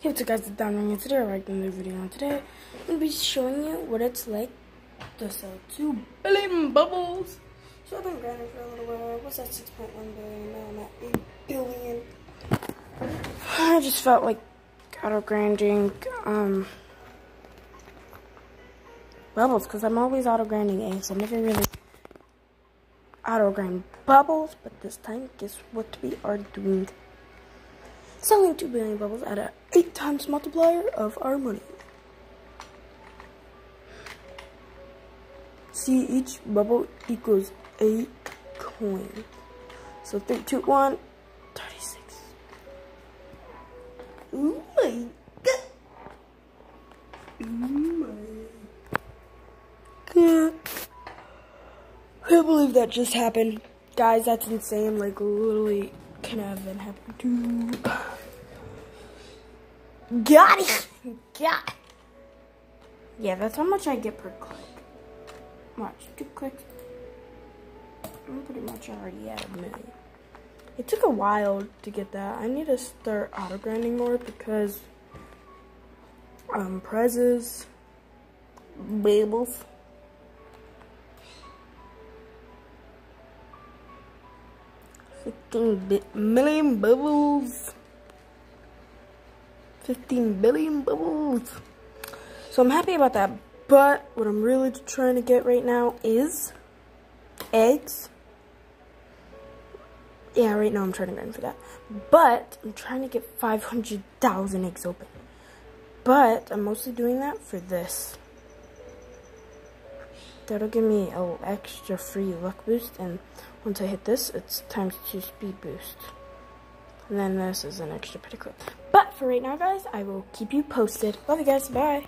Hey what's up guys, it's Don and today I'm making a new video and today I'm going to be showing you what it's like to sell 2 billion bubbles. So I've been grinding for a little while, what's that 6.1 billion, now I'm at 8 billion. I just felt like auto grinding um, bubbles because I'm always auto grinding eggs. I never really auto grind bubbles, but this time guess what we are doing selling 2 billion bubbles at an 8 times multiplier of our money. See, each bubble equals 8 coins. So 3, 2, 1, 36. Oh my god. Oh my god. I can't believe that just happened. Guys, that's insane. Like, literally can have been happening to? Got it! Got it. Yeah, that's how much I get per click. Watch, two clicks. I'm pretty much already at a million. It took a while to get that. I need to start auto grinding more because um prizes, labels. 15 million bubbles. 15 billion bubbles. So I'm happy about that. But what I'm really trying to get right now is eggs. Yeah, right now I'm trying to run for that. But I'm trying to get 500,000 eggs open. But I'm mostly doing that for this. That'll give me an extra free luck boost. And once I hit this, it's times two speed boost. And then this is an extra pretty clip. But for right now, guys, I will keep you posted. Love you guys. Bye.